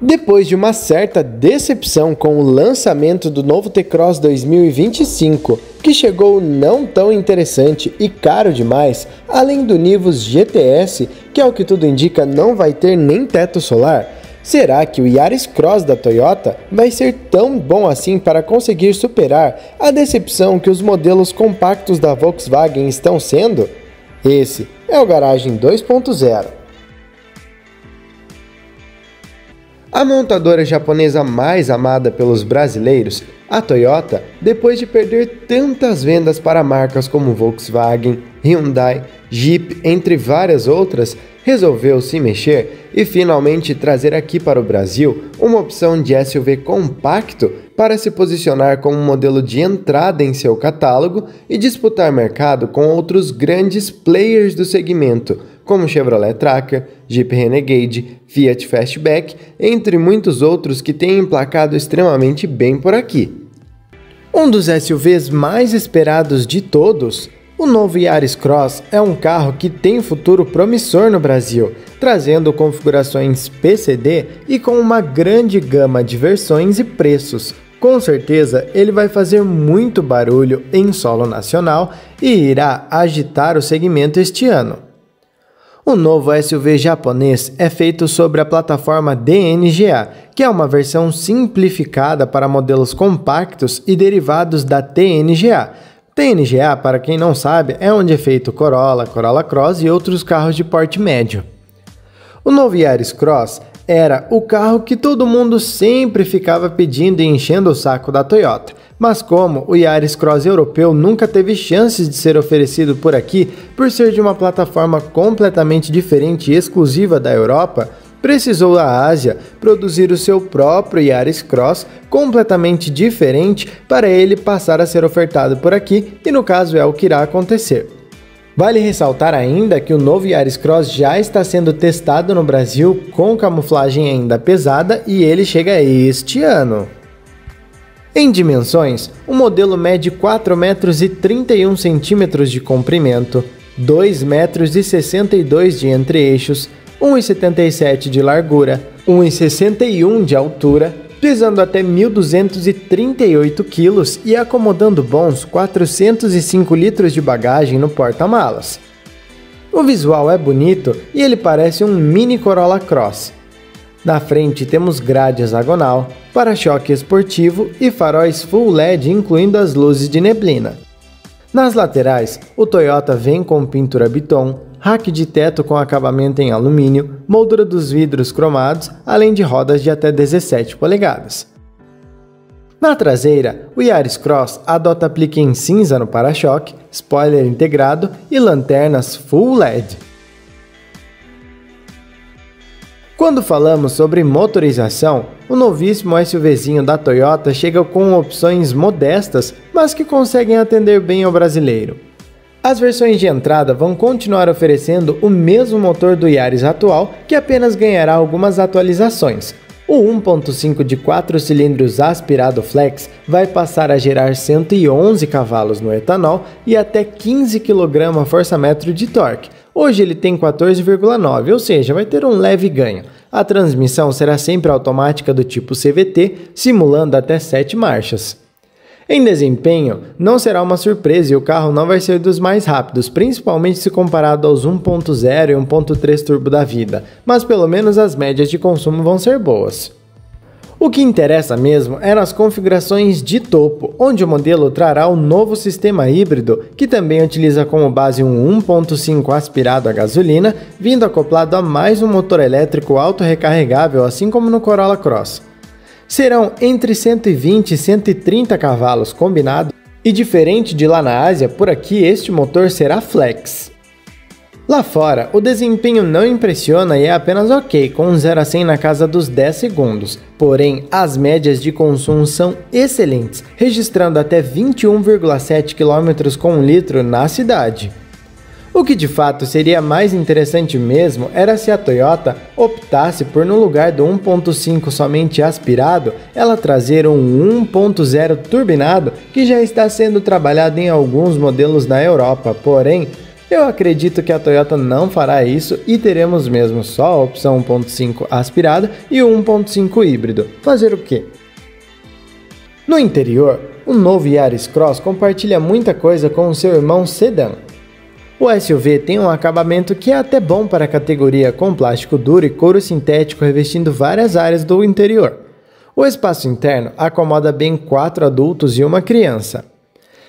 Depois de uma certa decepção com o lançamento do novo T-Cross 2025, que chegou não tão interessante e caro demais, além do Nivus GTS, que é o que tudo indica não vai ter nem teto solar, será que o Yaris Cross da Toyota vai ser tão bom assim para conseguir superar a decepção que os modelos compactos da Volkswagen estão sendo? Esse é o Garagem 2.0. A montadora japonesa mais amada pelos brasileiros, a Toyota, depois de perder tantas vendas para marcas como Volkswagen, Hyundai, Jeep, entre várias outras, resolveu se mexer e finalmente trazer aqui para o Brasil uma opção de SUV compacto para se posicionar como um modelo de entrada em seu catálogo e disputar mercado com outros grandes players do segmento, como Chevrolet Tracker, Jeep Renegade, Fiat Fastback, entre muitos outros que têm emplacado extremamente bem por aqui. Um dos SUVs mais esperados de todos, o novo Yaris Cross é um carro que tem futuro promissor no Brasil, trazendo configurações PCD e com uma grande gama de versões e preços. Com certeza, ele vai fazer muito barulho em solo nacional e irá agitar o segmento este ano. O novo SUV japonês é feito sobre a plataforma DNGA, que é uma versão simplificada para modelos compactos e derivados da TNGA. TNGA, para quem não sabe, é onde é feito Corolla, Corolla Cross e outros carros de porte médio. O novo Yaris Cross era o carro que todo mundo sempre ficava pedindo e enchendo o saco da Toyota. Mas como o Yaris Cross europeu nunca teve chances de ser oferecido por aqui, por ser de uma plataforma completamente diferente e exclusiva da Europa, precisou a Ásia produzir o seu próprio Yaris Cross completamente diferente para ele passar a ser ofertado por aqui, e no caso é o que irá acontecer. Vale ressaltar ainda que o novo Yaris Cross já está sendo testado no Brasil com camuflagem ainda pesada e ele chega este ano. Em dimensões, o modelo mede 4 metros e 31 centímetros de comprimento, 2 metros e 62 de entre-eixos, 1,77 de largura, 1,61 de altura, pesando até 1.238 quilos e acomodando bons 405 litros de bagagem no porta-malas. O visual é bonito e ele parece um mini Corolla Cross, na frente temos grade hexagonal, para-choque esportivo e faróis full LED incluindo as luzes de neblina. Nas laterais, o Toyota vem com pintura Biton, rack de teto com acabamento em alumínio, moldura dos vidros cromados, além de rodas de até 17 polegadas. Na traseira, o Yaris Cross adota aplique em cinza no para-choque, spoiler integrado e lanternas full LED. Quando falamos sobre motorização, o novíssimo SUVzinho da Toyota chega com opções modestas, mas que conseguem atender bem ao brasileiro. As versões de entrada vão continuar oferecendo o mesmo motor do Yaris atual, que apenas ganhará algumas atualizações. O 1.5 de 4 cilindros aspirado flex vai passar a gerar 111 cavalos no etanol e até 15 kgfm de torque, Hoje ele tem 14,9, ou seja, vai ter um leve ganho. A transmissão será sempre automática do tipo CVT, simulando até 7 marchas. Em desempenho, não será uma surpresa e o carro não vai ser dos mais rápidos, principalmente se comparado aos 1.0 e 1.3 turbo da vida, mas pelo menos as médias de consumo vão ser boas. O que interessa mesmo é nas configurações de topo, onde o modelo trará o novo sistema híbrido, que também utiliza como base um 1.5 aspirado a gasolina, vindo acoplado a mais um motor elétrico auto-recarregável, assim como no Corolla Cross. Serão entre 120 e 130 cavalos combinado, e diferente de lá na Ásia, por aqui este motor será flex. Lá fora, o desempenho não impressiona e é apenas ok, com 0 a 100 na casa dos 10 segundos. Porém, as médias de consumo são excelentes, registrando até 21,7 km com 1 litro na cidade. O que de fato seria mais interessante mesmo era se a Toyota optasse por, no lugar do 1.5 somente aspirado, ela trazer um 1.0 turbinado que já está sendo trabalhado em alguns modelos na Europa, porém Eu acredito que a Toyota não fará isso e teremos mesmo só a opção 1.5 aspirada e o 1.5 híbrido. Fazer o quê? No interior, o novo Yaris Cross compartilha muita coisa com o seu irmão sedã. O SUV tem um acabamento que é até bom para a categoria com plástico duro e couro sintético revestindo várias áreas do interior. O espaço interno acomoda bem quatro adultos e uma criança.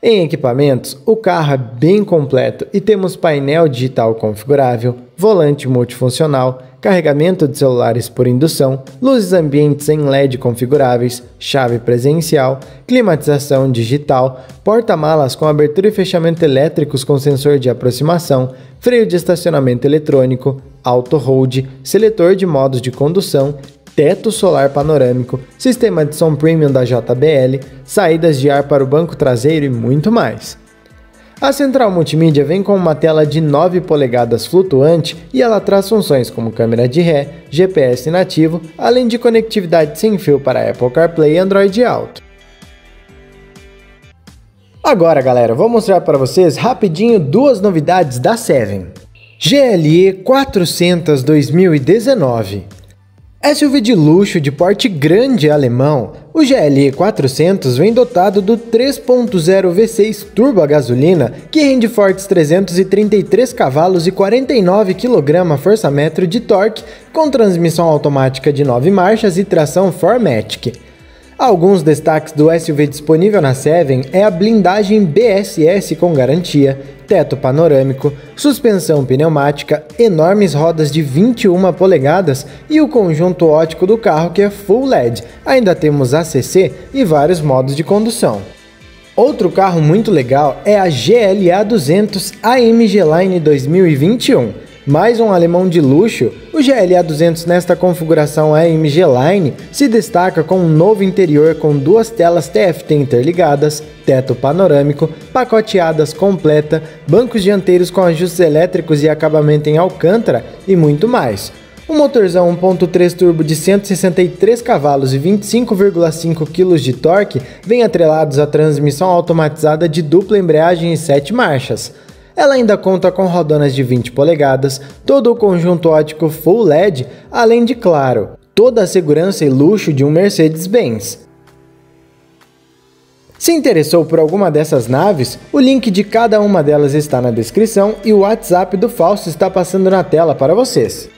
Em equipamentos, o carro é bem completo e temos painel digital configurável, volante multifuncional, carregamento de celulares por indução, luzes ambientes em LED configuráveis, chave presencial, climatização digital, porta-malas com abertura e fechamento elétricos com sensor de aproximação, freio de estacionamento eletrônico, auto-hold, seletor de modos de condução teto solar panorâmico, sistema de som premium da JBL, saídas de ar para o banco traseiro e muito mais. A central multimídia vem com uma tela de 9 polegadas flutuante e ela traz funções como câmera de ré, GPS nativo, além de conectividade sem fio para Apple CarPlay e Android Auto. Agora, galera, vou mostrar para vocês rapidinho duas novidades da Seven. GLE 400 2019 SUV de luxo de porte grande alemão, o GLE 400 vem dotado do 3.0 V6 turbo a gasolina, que rende fortes 333 cavalos e 49 kgfm de torque, com transmissão automática de 9 marchas e tração 4MATIC. Alguns destaques do SUV disponível na Seven é a blindagem BSS com garantia, teto panorâmico, suspensão pneumática, enormes rodas de 21 polegadas e o conjunto ótico do carro que é Full LED. Ainda temos ACC e vários modos de condução. Outro carro muito legal é a GLA 200 AMG Line 2021 mais um alemão de luxo, o GLA 200 nesta configuração AMG Line se destaca com um novo interior com duas telas TFT interligadas, teto panorâmico, pacoteadas completa, bancos dianteiros com ajustes elétricos e acabamento em alcântara e muito mais. Um motorzão 1.3 turbo de 163 cavalos e 25,5 kg de torque vem atrelados à transmissão automatizada de dupla embreagem e 7 marchas. Ela ainda conta com rodonas de 20 polegadas, todo o conjunto ótico Full LED, além de, claro, toda a segurança e luxo de um Mercedes-Benz. Se interessou por alguma dessas naves, o link de cada uma delas está na descrição e o WhatsApp do Fausto está passando na tela para vocês.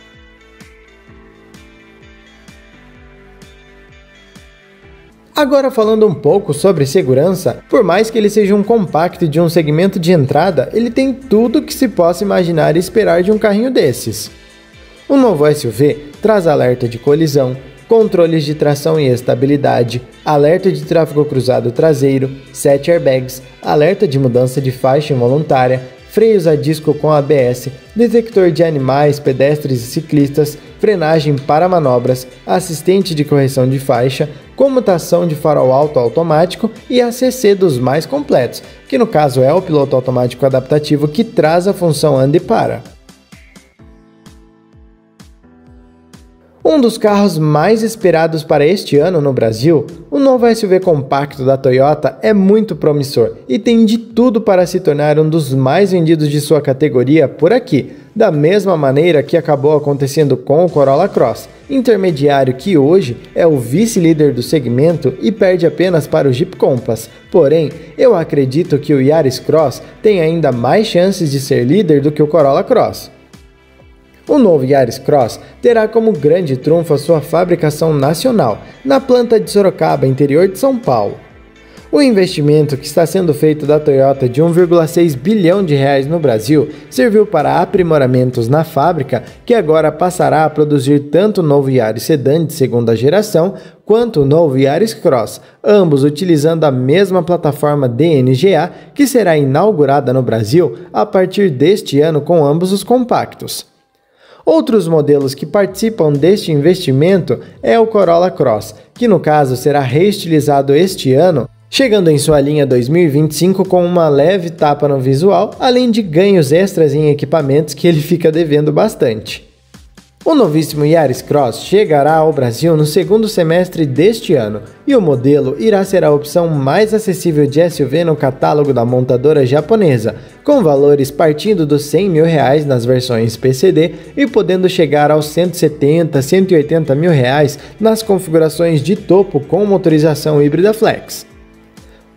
Agora falando um pouco sobre segurança, por mais que ele seja um compacto de um segmento de entrada, ele tem tudo que se possa imaginar e esperar de um carrinho desses. O novo SUV traz alerta de colisão, controles de tração e estabilidade, alerta de tráfego cruzado traseiro, 7 airbags, alerta de mudança de faixa involuntária, freios a disco com ABS, detector de animais, pedestres e ciclistas, frenagem para manobras, assistente de correção de faixa, comutação de farol alto automático e ACC dos mais completos, que no caso é o piloto automático adaptativo que traz a função ande para. Um dos carros mais esperados para este ano no Brasil, o novo SUV compacto da Toyota é muito promissor e tem de tudo para se tornar um dos mais vendidos de sua categoria por aqui, da mesma maneira que acabou acontecendo com o Corolla Cross, intermediário que hoje é o vice-líder do segmento e perde apenas para o Jeep Compass. Porém, eu acredito que o Yaris Cross tem ainda mais chances de ser líder do que o Corolla Cross. O novo Yaris Cross terá como grande trunfo a sua fabricação nacional, na planta de Sorocaba, interior de São Paulo. O investimento que está sendo feito da Toyota de 1,6 bilhão de reais no Brasil serviu para aprimoramentos na fábrica, que agora passará a produzir tanto o novo Yaris Sedan de segunda geração quanto o novo Yaris Cross, ambos utilizando a mesma plataforma DNGA que será inaugurada no Brasil a partir deste ano com ambos os compactos. Outros modelos que participam deste investimento é o Corolla Cross, que no caso será reestilizado este ano, chegando em sua linha 2025 com uma leve tapa no visual, além de ganhos extras em equipamentos que ele fica devendo bastante. O novíssimo Yaris Cross chegará ao Brasil no segundo semestre deste ano e o modelo irá ser a opção mais acessível de SUV no catálogo da montadora japonesa, com valores partindo dos 100 mil reais nas versões PCD e podendo chegar aos 170, 180 mil reais nas configurações de topo com motorização híbrida flex.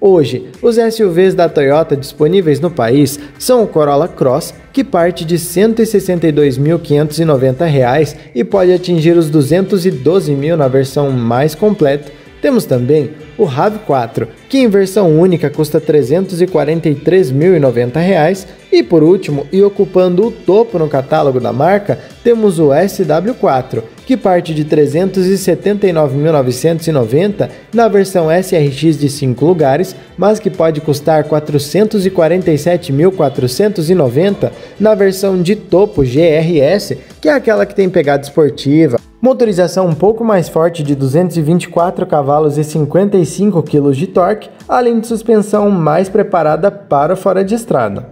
Hoje, os SUVs da Toyota disponíveis no país são o Corolla Cross, que parte de R$ 162.590 e pode atingir os R$ 212 mil na versão mais completa. Temos também o RAV4, que em versão única custa R$ 343.090, e por último, e ocupando o topo no catálogo da marca, temos o SW4, que parte de R$ 379.990 na versão SRX de 5 lugares, mas que pode custar R$ 447.490 na versão de topo GRS, que é aquela que tem pegada esportiva, motorização um pouco mais forte de 224 cavalos e 55 kg de torque, além de suspensão mais preparada para fora de estrada.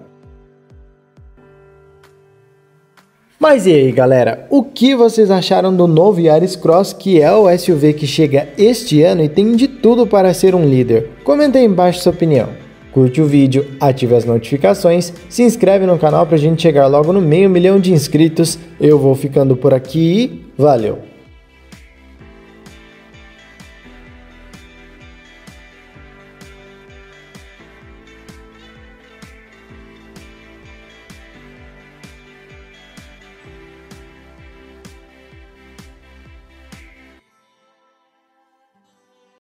Mas e aí, galera? O que vocês acharam do novo Yaris Cross, que é o SUV que chega este ano e tem de tudo para ser um líder? Comenta aí embaixo sua opinião. Curte o vídeo, ative as notificações, se inscreve no canal para a gente chegar logo no meio milhão de inscritos. Eu vou ficando por aqui valeu!